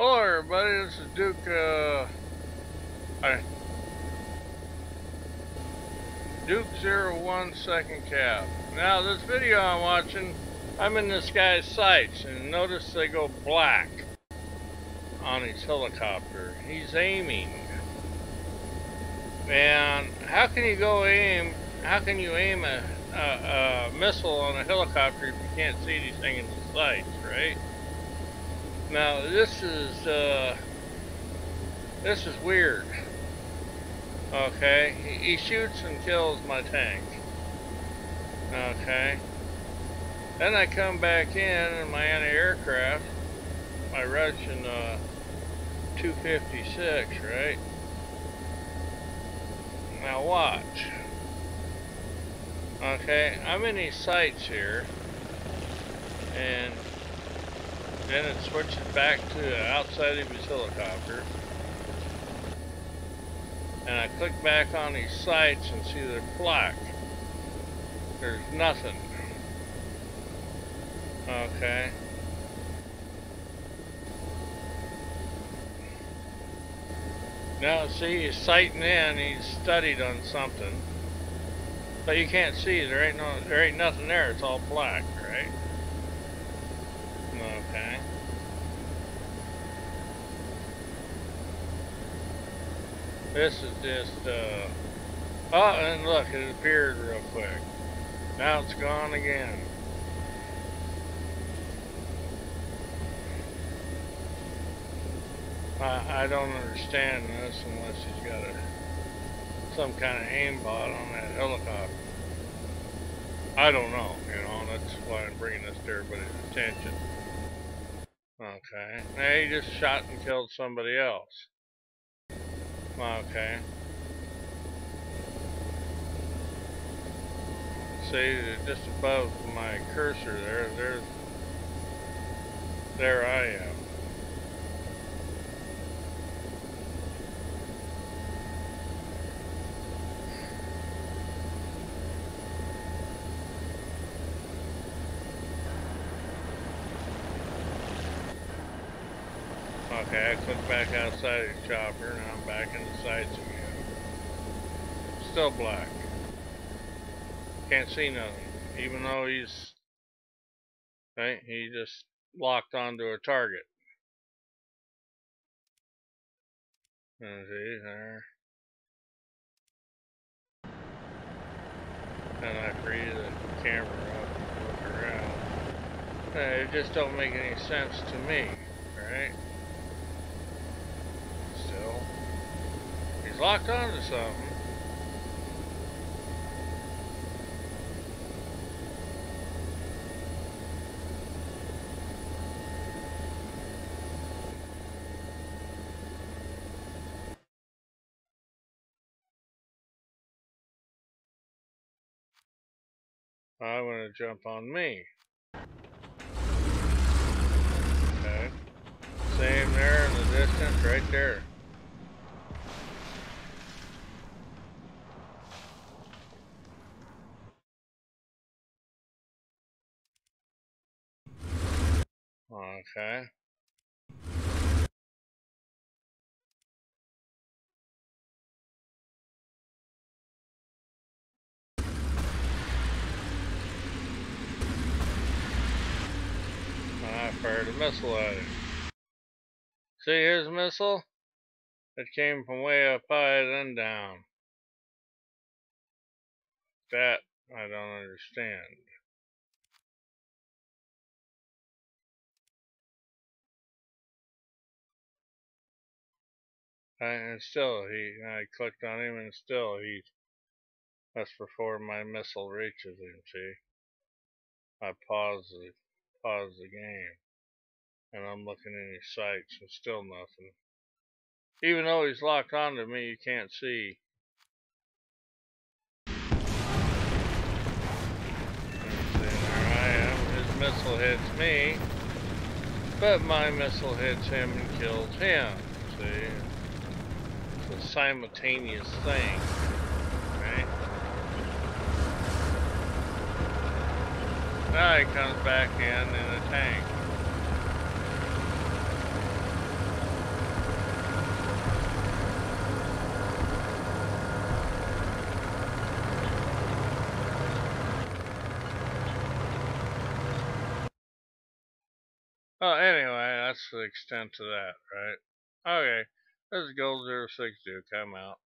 Hello everybody, this is Duke, uh, I, Duke 01 second Cav. Now this video I'm watching, I'm in this guy's sights and notice they go black on his helicopter. He's aiming. And how can you go aim, how can you aim a, a, a missile on a helicopter if you can't see anything in the sights, right? Now this is uh, this is weird. Okay, he, he, shoots and kills my tank. Okay, then I come back in and my anti-aircraft, my Russian uh, 256, right? Now watch. Okay, I'm in these sights here, and then it switches back to outside of his helicopter. And I click back on these sights and see they're black. There's nothing. Okay. Now see he's sighting in, he's studied on something. But you can't see, there ain't no there ain't nothing there, it's all black, right? Okay. This is just, uh, oh, and look, it appeared real quick. Now it's gone again. I, I don't understand this unless he's got a, some kind of aimbot on that helicopter. I don't know, you know, that's why I'm bringing this to everybody's attention. Okay. Now he just shot and killed somebody else. Okay. See, just above my cursor there, there's, there I am. Okay, I click back outside the chopper, and I'm back in the sights again. Still black. Can't see nothing. Even though he's... Okay, he just locked onto a target. And see, there. And I free the camera up and look around. It just don't make any sense to me, right? Locked onto something. I want to jump on me. Okay. Same there in the distance, right there. Okay. I fired a missile at it. See, a missile. It came from way up high, then down. That I don't understand. And still, he, I clicked on him and still he, that's before my missile reaches him, see. I pause the, pause the game. And I'm looking in his sights and still nothing. Even though he's locked onto me, you can't see. missile hits me. But my missile hits him and kills him. See? a simultaneous thing. Right? Now he comes back in in a tank. Well, anyway, that's the extent of that, right? Okay this is Gold Zero Six Come out.